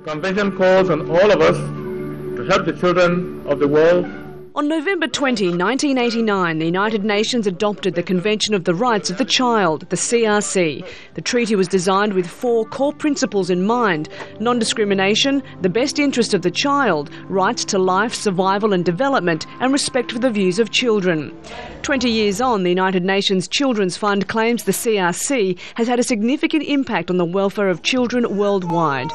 The Convention calls on all of us to help the children of the world on November 20, 1989, the United Nations adopted the Convention of the Rights of the Child, the CRC. The treaty was designed with four core principles in mind non discrimination, the best interest of the child, rights to life, survival and development, and respect for the views of children. Twenty years on, the United Nations Children's Fund claims the CRC has had a significant impact on the welfare of children worldwide.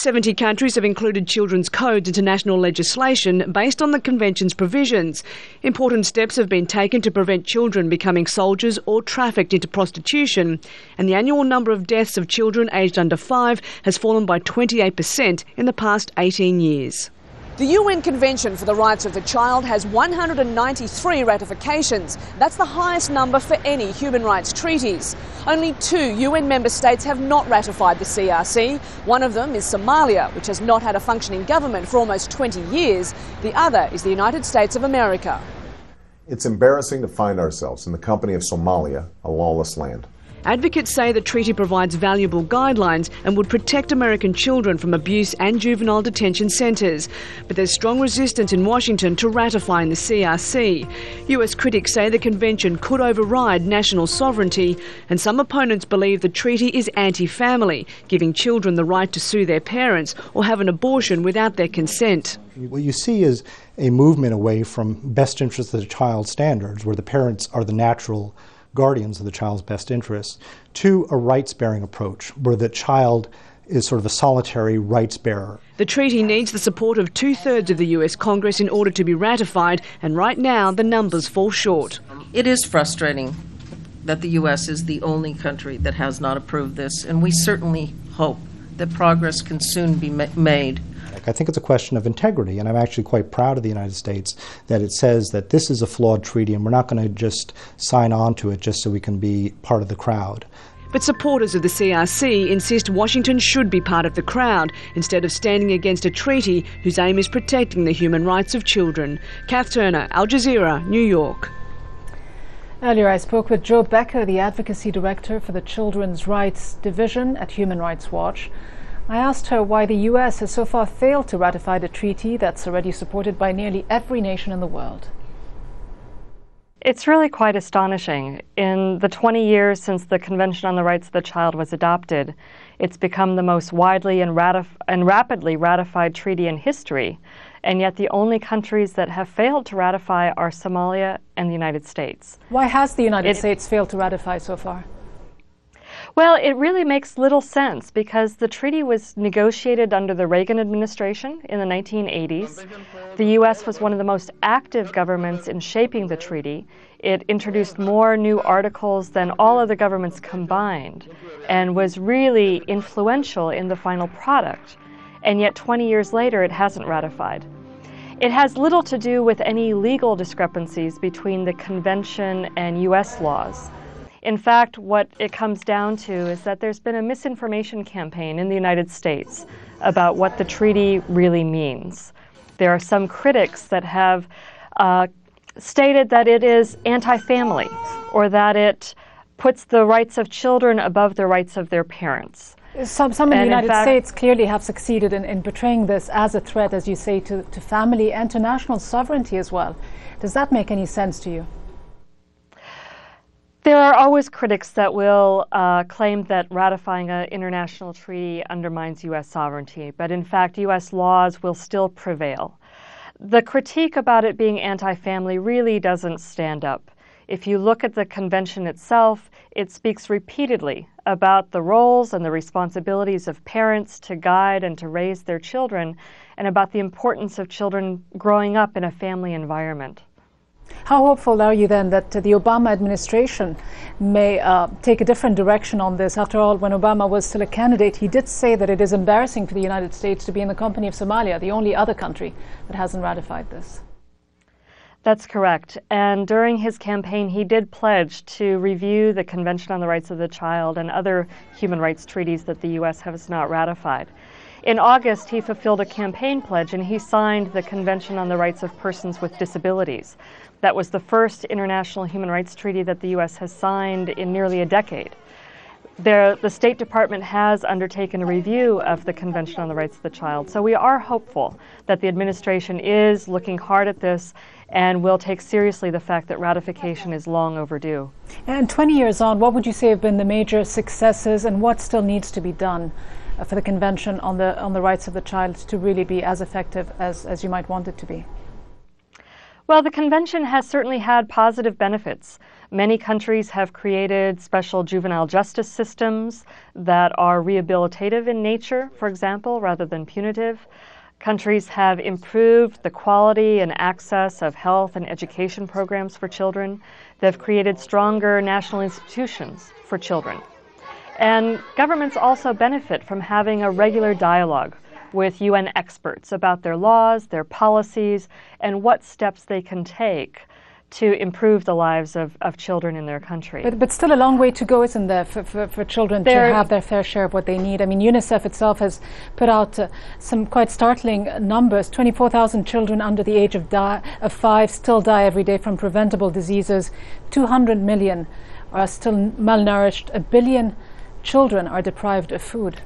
70 countries have included children's codes into national legislation based on the Convention's provisions. Important steps have been taken to prevent children becoming soldiers or trafficked into prostitution, and the annual number of deaths of children aged under five has fallen by 28% in the past 18 years. The UN Convention for the Rights of the Child has 193 ratifications. That's the highest number for any human rights treaties. Only two UN member states have not ratified the CRC. One of them is Somalia, which has not had a functioning government for almost 20 years. The other is the United States of America. It's embarrassing to find ourselves in the company of Somalia, a lawless land. Advocates say the treaty provides valuable guidelines and would protect American children from abuse and juvenile detention centres. But there's strong resistance in Washington to ratifying the CRC. US critics say the convention could override national sovereignty, and some opponents believe the treaty is anti family, giving children the right to sue their parents or have an abortion without their consent. What you see is a movement away from best interest of the child standards, where the parents are the natural guardians of the child's best interests, to a rights bearing approach where the child is sort of a solitary rights bearer. The treaty needs the support of two thirds of the US Congress in order to be ratified, and right now the numbers fall short. It is frustrating that the US is the only country that has not approved this, and we certainly hope that progress can soon be ma- made I think it's a question of integrity, and I'm actually quite proud of the United States that it says that this is a flawed treaty and we're not going to just sign on to it just so we can be part of the crowd. But supporters of the CRC insist Washington should be part of the crowd instead of standing against a treaty whose aim is protecting the human rights of children. Cath Turner, Al Jazeera, New York. Earlier, I spoke with Jo Becker, the Advocacy Director for the Children's Rights Division at Human Rights Watch. I asked her why the US has so far failed to ratify the treaty that's already supported by nearly every nation in the world. It's really quite astonishing. In the 20 years since the Convention on the Rights of the Child was adopted, it's become the most widely and, ratif- and rapidly ratified treaty in history. And yet, the only countries that have failed to ratify are Somalia and the United States. Why has the United it, States failed to ratify so far? Well, it really makes little sense because the treaty was negotiated under the Reagan administration in the 1980s. The U.S. was one of the most active governments in shaping the treaty. It introduced more new articles than all other governments combined and was really influential in the final product. And yet, 20 years later, it hasn't ratified. It has little to do with any legal discrepancies between the convention and U.S. laws. In fact, what it comes down to is that there's been a misinformation campaign in the United States about what the treaty really means. There are some critics that have uh, stated that it is anti family or that it puts the rights of children above the rights of their parents. Some, some in the United in fact, States clearly have succeeded in, in portraying this as a threat, as you say, to, to family and to national sovereignty as well. Does that make any sense to you? There are always critics that will uh, claim that ratifying an international treaty undermines U.S. sovereignty, but in fact, U.S. laws will still prevail. The critique about it being anti family really doesn't stand up. If you look at the convention itself, it speaks repeatedly about the roles and the responsibilities of parents to guide and to raise their children, and about the importance of children growing up in a family environment. How hopeful are you then that the Obama administration may uh, take a different direction on this? After all, when Obama was still a candidate, he did say that it is embarrassing for the United States to be in the company of Somalia, the only other country that hasn't ratified this. That's correct. And during his campaign, he did pledge to review the Convention on the Rights of the Child and other human rights treaties that the U.S. has not ratified. In August, he fulfilled a campaign pledge and he signed the Convention on the Rights of Persons with Disabilities. That was the first international human rights treaty that the U.S. has signed in nearly a decade. there, the State Department has undertaken a review of the Convention on the Rights of the Child. So we are hopeful that the administration is looking hard at this and will take seriously the fact that ratification is long overdue. And 20 years on, what would you say have been the major successes and what still needs to be done Uh, for the Convention on the, on the Rights of the Child to really be as effective as, as you might want it to be? Well, the convention has certainly had positive benefits. Many countries have created special juvenile justice systems that are rehabilitative in nature, for example, rather than punitive. Countries have improved the quality and access of health and education programs for children. They've created stronger national institutions for children. And governments also benefit from having a regular dialogue with UN experts about their laws, their policies, and what steps they can take to improve the lives of, of children in their country. But, but still a long way to go, isn't there, for, for, for children there, to have their fair share of what they need? I mean, UNICEF itself has put out uh, some quite startling numbers. 24,000 children under the age of, die, of five still die every day from preventable diseases. 200 million are still malnourished. A billion children are deprived of food.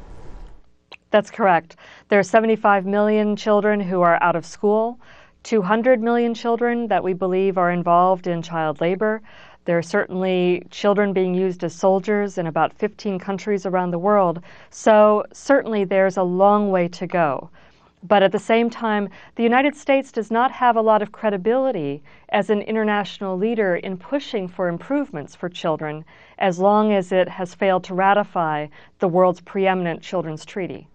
That's correct. There are 75 million children who are out of school. 200 million children that we believe are involved in child labor. There are certainly children being used as soldiers in about 15 countries around the world. So, certainly, there's a long way to go. But at the same time, the United States does not have a lot of credibility as an international leader in pushing for improvements for children as long as it has failed to ratify the world's preeminent children's treaty.